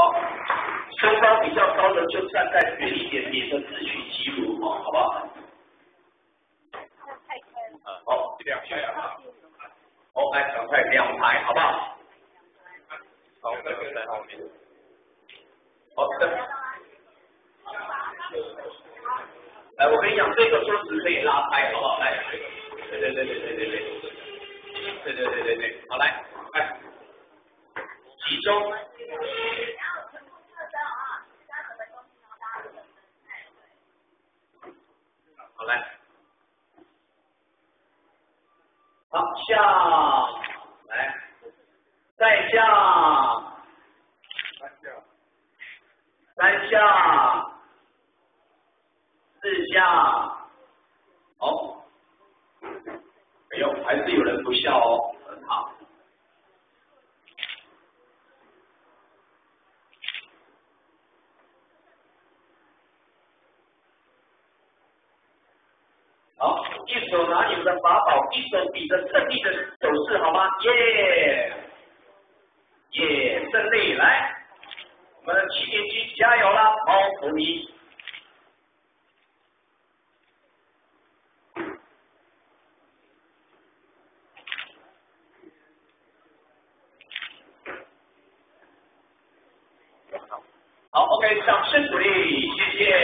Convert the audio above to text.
好，身高比较高的就站在远一点点的自取其辱哦，好不好？好，两排啊。好，来，赶快两排，好不好？好，这个在后面。好的。来，我跟你讲，这个桌子可以拉开，好不好？来，对对对对对对对，对对对对对，好来，来，集中。好来，好下来，再下，三下，三下四下，好，没有，还是有人不笑哦，很好。好，一手拿你们的法宝，一手比着胜利的手势，好吗？耶，耶，胜利！来，我们的七年级加油啦！好，福一。好，OK，掌声鼓励，谢谢。